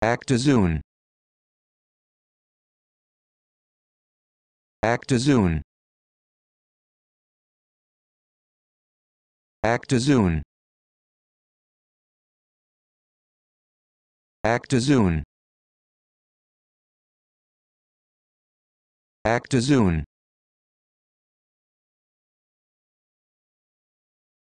Actazoon. Actazoon. Actazoon. Actazoon. Actazoon.